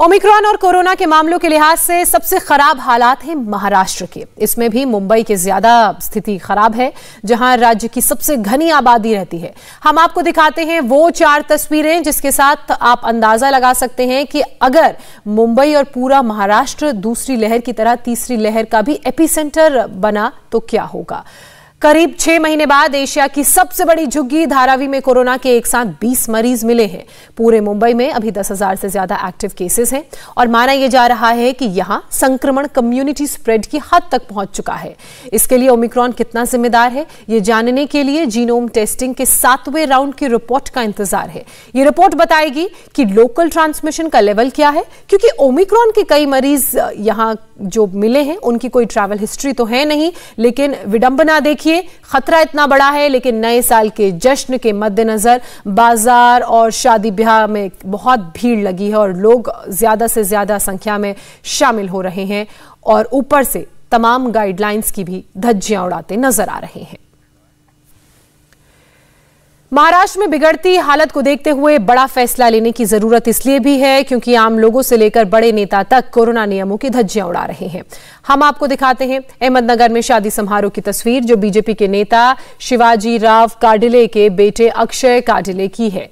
Omicron और corona के मामलों के लिहाज से सबसे खराब हालात हैं महाराष्ट्र के। इसमें भी मुंबई की ज़्यादा स्थिति खराब है, जहाँ राज्य की सबसे घनी आबादी रहती है। हम आपको दिखाते हैं वो चार तस्वीरें जिसके साथ आप अंदाज़ा लगा सकते हैं कि अगर मुंबई और पूरा महाराष्ट्र दूसरी लहर की तरह तीसरी लहर का भी एपिसेंटर बना तो क्या होगा? करीब छह महीने बाद एशिया की सबसे बड़ी झुग्गी धारावी में कोरोना के एक साथ 20 मरीज़ मिले हैं। पूरे मुंबई में अभी 10,000 से ज़्यादा एक्टिव केसेस हैं और माना यह जा रहा है कि यहाँ संक्रमण कम्युनिटी स्प्रेड की हद तक पहुँच चुका है। इसके लिए ओमिक्रॉन कितना जिम्मेदार है ये जानने के लिए जीनोम टेस्टिंग के सातवें राउंड की रिपोर्ट का इंतज़ार है। ये रिपोर्ट बताएगी कि लोकल ट्रांसमिशन का लेवल क्या है क्योंकि ओमिक्रॉन के कई मरीज़ यहाँ जो मिले हैं उनकी कोई ट्रैवल हिस्ट्री तो है नहीं लेकिन विडंबना देखिए। खतरा इतना बड़ा है, लेकिन नए साल के जश्न के मद्देनजर बाज़ार और शादी ब्याह में बहुत भीड़ लगी है और लोग ज़्यादा से ज़्यादा संख्या में शामिल हो रहे हैं और ऊपर से तमाम गाइडलाइंस की भी धज्जियाँ उड़ाते नज़र आ रहे हैं। महाराष्ट्र में बिगड़ती हालत को देखते हुए बड़ा फैसला लेने की ज़रूरत इसलिए भी है क्योंकि आम लोगों से लेकर बड़े नेता तक कोरोना नियमों की धज्जियाँ उड़ा रहे हैं। हम आपको दिखाते हैं अहमदनगर में शादी समारोह की तस्वीर जो बीजेपी के नेता शिवाजी राव काडिले के बेटे अक्षय काडिले की है।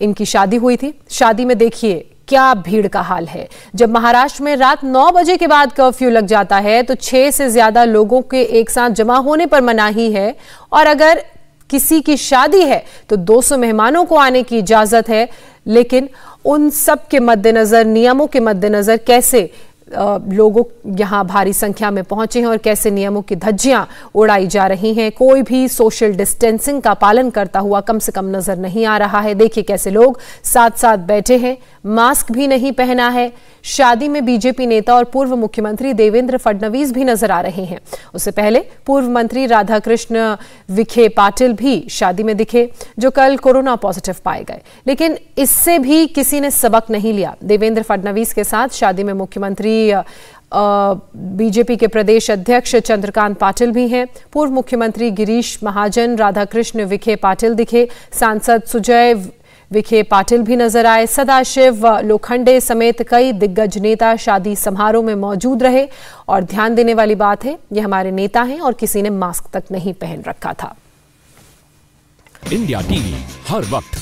इनकी शादी हुई थी। शादी में देखिए क्या भीड़ का हाल है। जब महाराष्ट्र में रात 9 बजे के बाद कर्फ्यू लग जाता है तो छह से ज़्यादा लोगों के एक साथ जमा होने पर मनाही है और अगर किसी की शादी है तो 200 मेहमानों को आने की इजाज़त है, लेकिन उन सब के मद्देनजर, नियमों के मद्देनजर कैसे लोगों यहाँ भारी संख्या में पहुँचे हैं और कैसे नियमों की धज्जियाँ उड़ाई जा रही हैं। कोई भी सोशल डिस्टेंसिंग का पालन करता हुआ कम से कम नज़र नहीं आ रहा है। देखिए कैसे लोग साथ साथ बैठे हैं। मास्क भी नहीं पहना है। शादी में बीजेपी नेता और पूर्व मुख्यमंत्री देवेंद्र फडणवीस भी नज़र आ रहे हैं। उससे पहले पूर्व मंत्री राधाकृष्ण विखे पाटिल भी शादी में दिखे, जो कल कोरोना पॉजिटिव पाए गए। लेकिन इससे भी किसी ने सबक नहीं लिया। देवेंद्र फडणवीस के साथ शादी में मुख्यमंत्री बीजेपी के प्रदेश अध्यक्ष चंद्रकांत पाटिल भी हैं। पूर्व मुख्यमंत्री गिरीश महाजन, राधाकृष्ण विखे पाटिल दिखे। सांसद सुजय विखे पाटिल भी नज़र आए। सदाशिव लोखंडे समेत कई दिग्गज नेता शादी समारोह में मौजूद रहे। और ध्यान देने वाली बात है, ये हमारे नेता हैं और किसी ने मास्क तक नहीं पहन रखा था। इंडिया टीवी, हर वक्त।